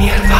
mierda.